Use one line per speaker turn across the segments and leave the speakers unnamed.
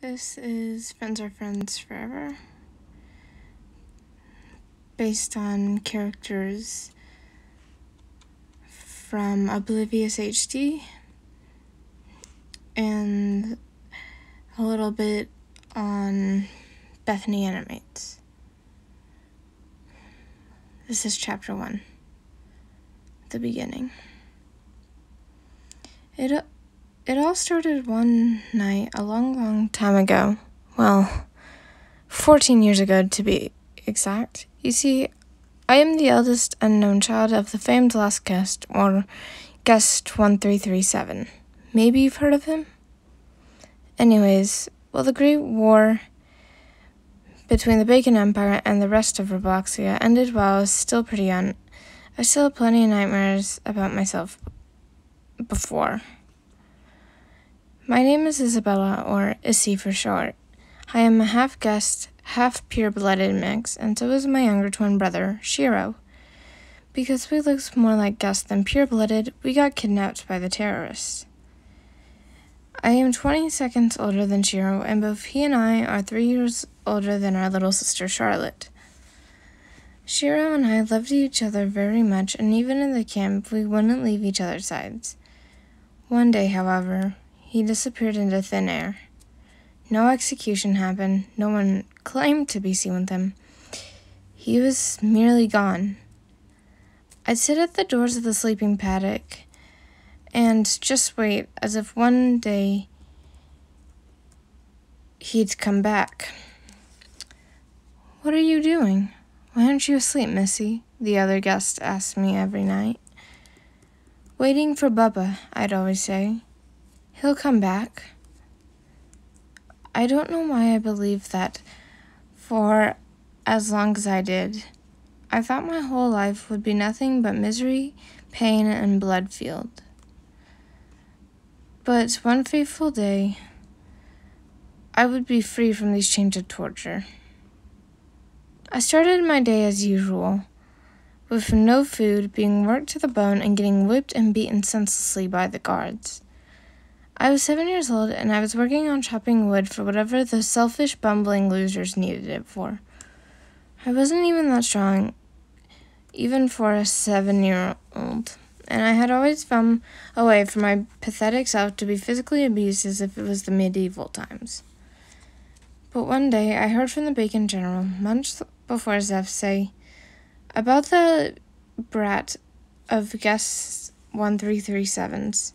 This is Friends Are Friends Forever, based on characters from Oblivious HD and a little bit on Bethany Animates. This is chapter one, the beginning. It it all started one night a long, long time ago. Well, 14 years ago to be exact. You see, I am the eldest unknown child of the famed last guest, or guest 1337. Maybe you've heard of him? Anyways, well, the Great War between the Bacon Empire and the rest of Robloxia ended while I was still pretty young. I still had plenty of nightmares about myself before. My name is Isabella, or Isi for short. I am a half guest, half pure blooded mix, and so is my younger twin brother, Shiro. Because we look more like guest than pure blooded, we got kidnapped by the terrorists. I am 20 seconds older than Shiro, and both he and I are three years older than our little sister Charlotte. Shiro and I loved each other very much, and even in the camp, we wouldn't leave each other's sides. One day, however, he disappeared into thin air. No execution happened. No one claimed to be seen with him. He was merely gone. I'd sit at the doors of the sleeping paddock and just wait as if one day he'd come back. What are you doing? Why aren't you asleep, Missy? The other guest asked me every night. Waiting for Bubba, I'd always say. He'll come back. I don't know why I believed that for as long as I did. I thought my whole life would be nothing but misery, pain, and blood field. But one fateful day, I would be free from these chains of torture. I started my day as usual, with no food, being worked to the bone, and getting whipped and beaten senselessly by the guards. I was seven years old, and I was working on chopping wood for whatever the selfish, bumbling losers needed it for. I wasn't even that strong, even for a seven year old, and I had always found a way for my pathetic self to be physically abused as if it was the medieval times. But one day I heard from the Bacon General, months before Zeph, say about the brat of guest 1337's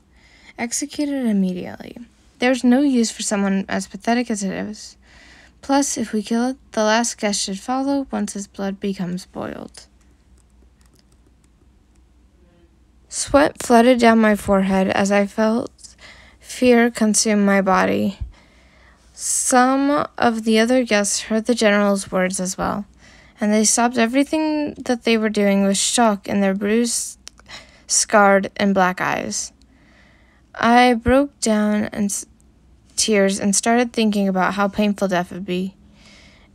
executed immediately. There's no use for someone as pathetic as it is. Plus, if we kill it, the last guest should follow once his blood becomes boiled. Sweat flooded down my forehead as I felt fear consume my body. Some of the other guests heard the general's words as well, and they stopped everything that they were doing with shock in their bruised, scarred, and black eyes. I broke down in tears and started thinking about how painful death would be,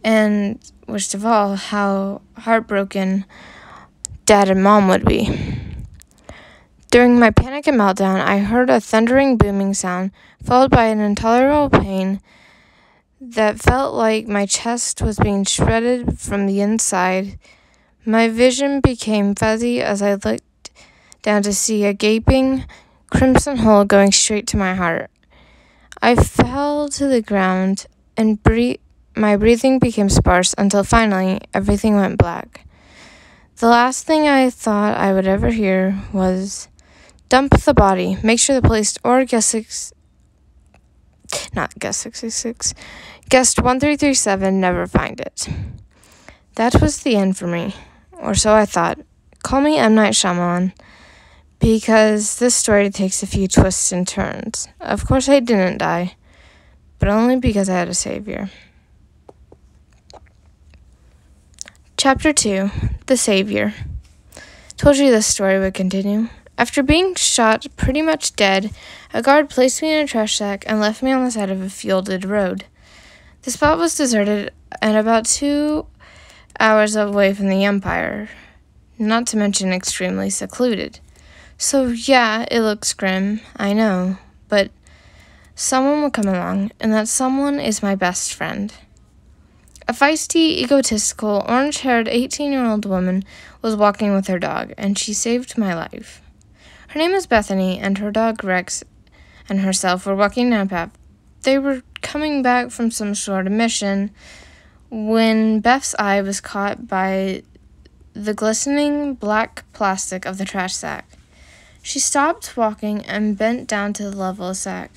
and worst of all, how heartbroken dad and mom would be. During my panic and meltdown, I heard a thundering booming sound, followed by an intolerable pain that felt like my chest was being shredded from the inside. My vision became fuzzy as I looked down to see a gaping, crimson hole going straight to my heart. I fell to the ground and breathe, my breathing became sparse until finally everything went black. The last thing I thought I would ever hear was dump the body, make sure the police or guest six not guest 66 guest 1337 never find it. That was the end for me, or so I thought. Call me M. Night Shyamalan because this story takes a few twists and turns. Of course, I didn't die, but only because I had a savior. Chapter 2 The Savior. Told you this story would continue. After being shot pretty much dead, a guard placed me in a trash sack and left me on the side of a fielded road. The spot was deserted and about two hours away from the Empire, not to mention extremely secluded. So, yeah, it looks grim, I know, but someone will come along, and that someone is my best friend. A feisty, egotistical, orange haired 18 year old woman was walking with her dog, and she saved my life. Her name is Bethany, and her dog Rex and herself were walking down a path. They were coming back from some sort of mission when Beth's eye was caught by the glistening black plastic of the trash sack. She stopped walking and bent down to the level of sack.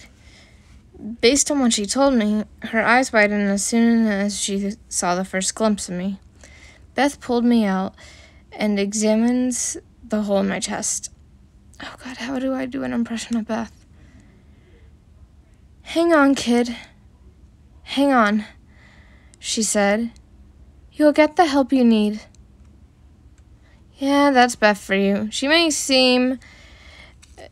Based on what she told me, her eyes widened as soon as she saw the first glimpse of me. Beth pulled me out and examines the hole in my chest. Oh God, how do I do an impression of Beth? Hang on, kid. Hang on, she said. You'll get the help you need. Yeah, that's Beth for you. She may seem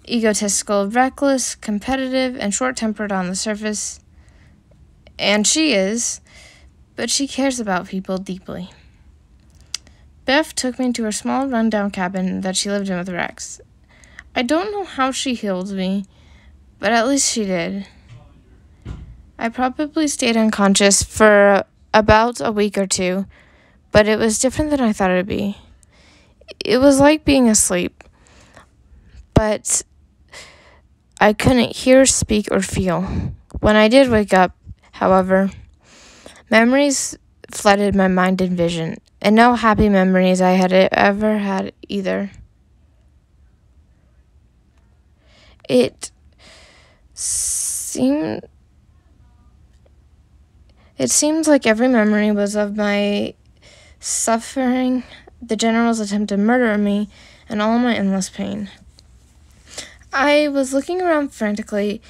egotistical, reckless, competitive, and short tempered on the surface, and she is, but she cares about people deeply. Beth took me to her small rundown cabin that she lived in with Rex. I don't know how she healed me, but at least she did. I probably stayed unconscious for about a week or two, but it was different than I thought it would be. It was like being asleep, but I couldn't hear, speak, or feel. When I did wake up, however, memories flooded my mind and vision, and no happy memories I had ever had either. It seemed it seemed like every memory was of my suffering, the general's attempt to murder me, and all my endless pain. I was looking around frantically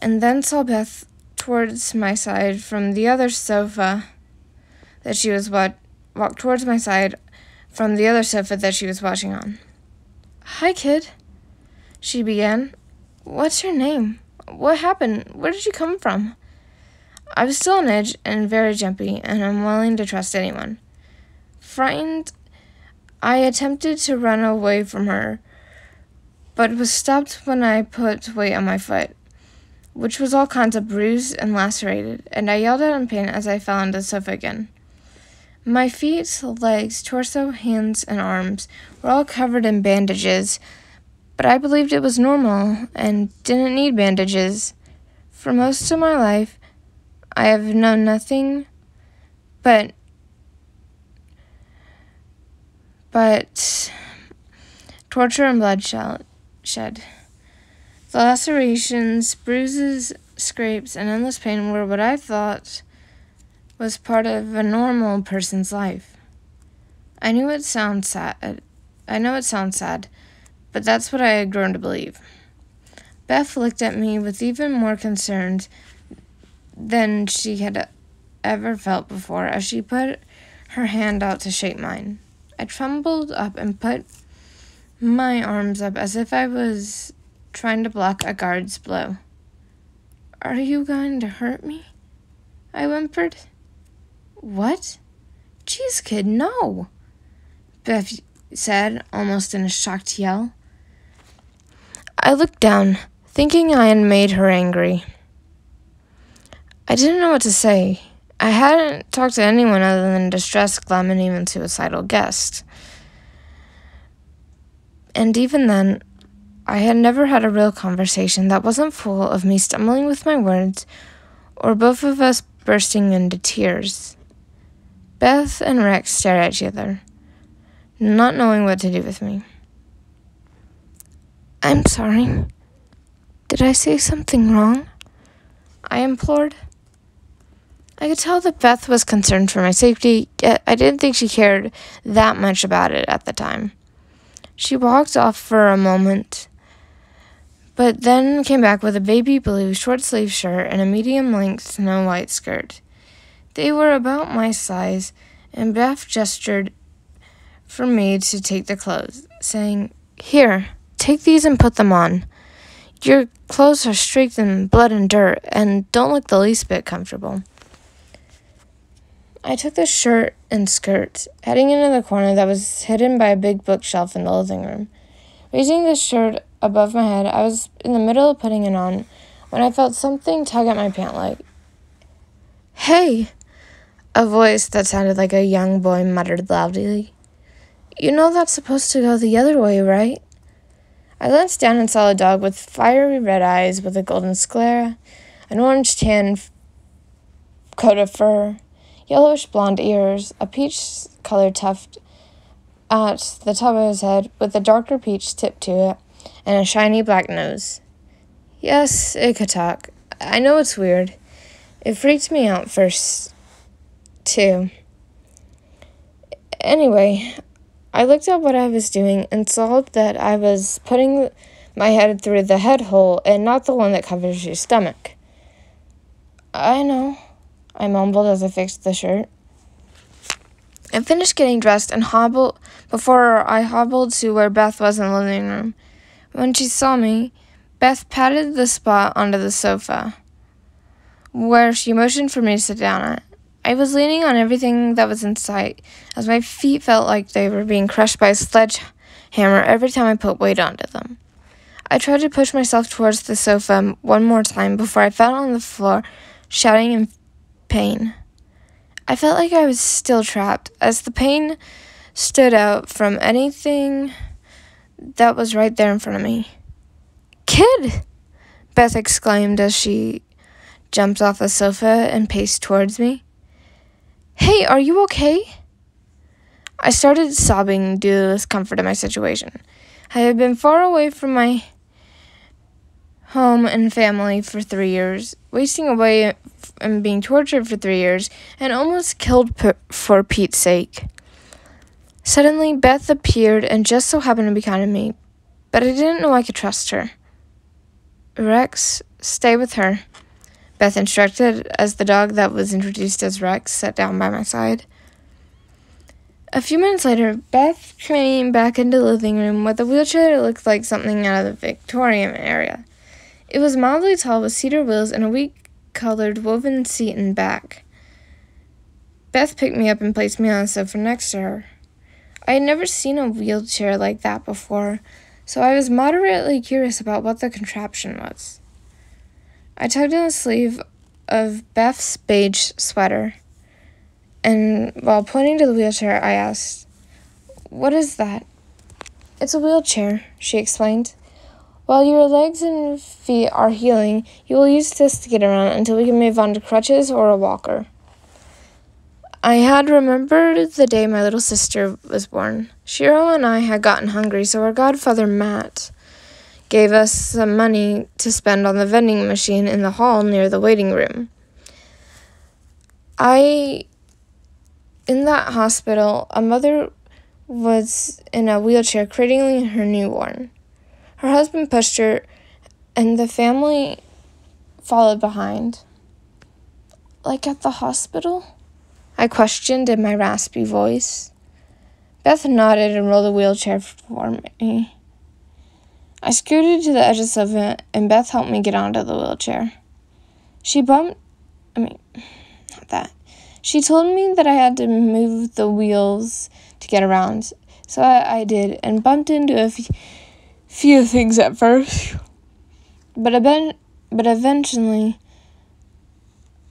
and then saw Beth towards my side from the other sofa that she was what walked towards my side from the other sofa that she was watching on. Hi, kid, she began. What's your name? What happened? Where did you come from? I was still on edge and very jumpy, and unwilling to trust anyone. Frightened, I attempted to run away from her, but was stopped when I put weight on my foot, which was all kinds of bruised and lacerated, and I yelled out in pain as I fell onto the sofa again. My feet, legs, torso, hands, and arms were all covered in bandages but I believed it was normal and didn't need bandages. For most of my life, I have known nothing but but torture and bloodshed. The lacerations, bruises, scrapes, and endless pain were what I thought was part of a normal person's life. I knew it sounds sad. I know it sounds sad, but that's what I had grown to believe. Beth looked at me with even more concern than she had ever felt before as she put her hand out to shake mine. I trembled up and put my arms up as if I was trying to block a guard's blow. Are you going to hurt me? I whimpered. What? Jeez, kid, no, Beth said, almost in a shocked yell. I looked down, thinking I had made her angry. I didn't know what to say. I hadn't talked to anyone other than distressed, glum, and even suicidal guest. And even then, I had never had a real conversation that wasn't full of me stumbling with my words or both of us bursting into tears. Beth and Rex stared at each other, not knowing what to do with me. I'm sorry. Did I say something wrong? I implored. I could tell that Beth was concerned for my safety, yet I didn't think she cared that much about it at the time. She walked off for a moment, but then came back with a baby blue short sleeved shirt and a medium length snow white skirt. They were about my size, and Beth gestured for me to take the clothes, saying, Here, Take these and put them on. Your clothes are streaked in blood and dirt and don't look the least bit comfortable. I took the shirt and skirt, heading into the corner that was hidden by a big bookshelf in the living room. Raising the shirt above my head, I was in the middle of putting it on when I felt something tug at my pant leg. Hey! A voice that sounded like a young boy muttered loudly. You know that's supposed to go the other way, right? I glanced down and saw a dog with fiery red eyes with a golden sclera, an orange tan coat of fur, yellowish blonde ears, a peach colored tuft at the top of his head with a darker peach tip to it, and a shiny black nose. Yes, it could talk. I know it's weird. It freaked me out first, too. Anyway, I looked at what I was doing and saw that I was putting my head through the head hole and not the one that covers your stomach. I know, I mumbled as I fixed the shirt. I finished getting dressed and hobbled before I hobbled to where Beth was in the living room. When she saw me, Beth patted the spot onto the sofa, where she motioned for me to sit down at. I was leaning on everything that was in sight, as my feet felt like they were being crushed by a sledgehammer every time I put weight onto them. I tried to push myself towards the sofa one more time before I fell on the floor, shouting in pain. I felt like I was still trapped, as the pain stood out from anything that was right there in front of me. Kid! Beth exclaimed as she jumped off the sofa and paced towards me. Hey, are you okay? I started sobbing due to the discomfort of my situation. I had been far away from my home and family for three years, wasting away and being tortured for three years, and almost killed for Pete's sake. Suddenly, Beth appeared and just so happened to be kind to me, but I didn't know I could trust her. Rex, stay with her. Beth instructed as the dog that was introduced as Rex sat down by my side. A few minutes later, Beth came back into the living room with a wheelchair that looked like something out of the Victorian era. It was mildly tall with cedar wheels and a wheat colored woven seat and back. Beth picked me up and placed me on the sofa next to her. I had never seen a wheelchair like that before, so I was moderately curious about what the contraption was. I tugged on the sleeve of Beth's beige sweater, and while pointing to the wheelchair, I asked, What is that? It's a wheelchair, she explained. While your legs and feet are healing, you will use this to get around until we can move on to crutches or a walker. I had remembered the day my little sister was born. Shiro and I had gotten hungry, so our godfather, Matt, gave us some money to spend on the vending machine in the hall near the waiting room. I, in that hospital, a mother was in a wheelchair cradling her newborn. Her husband pushed her, and the family followed behind. Like at the hospital? I questioned in my raspy voice. Beth nodded and rolled the wheelchair for me. I scooted to the edge of it, and Beth helped me get onto the wheelchair. She bumped, I mean, not that. She told me that I had to move the wheels to get around, so I, I did, and bumped into a f- few things at first. But, ben- but eventually,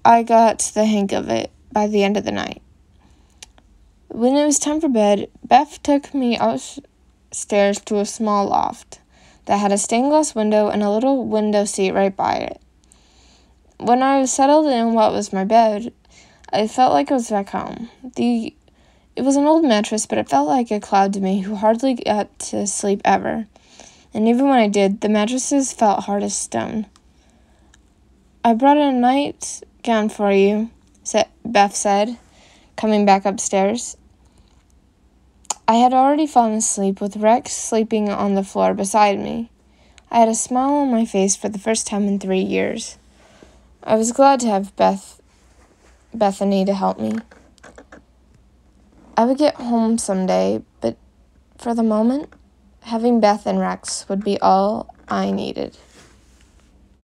I got the hang of it by the end of the night. When it was time for bed, Beth took me upstairs to a small loft that had a stained glass window and a little window seat right by it. When I was settled in what was my bed, I felt like I was back home. The it was an old mattress, but it felt like a cloud to me who hardly got to sleep ever. And even when I did, the mattresses felt hard as stone. I brought a nightgown for you, Beth said, coming back upstairs. I had already fallen asleep with Rex sleeping on the floor beside me. I had a smile on my face for the first time in three years. I was glad to have Beth Bethany to help me. I would get home someday, but for the moment, having Beth and Rex would be all I needed.